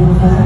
Amen.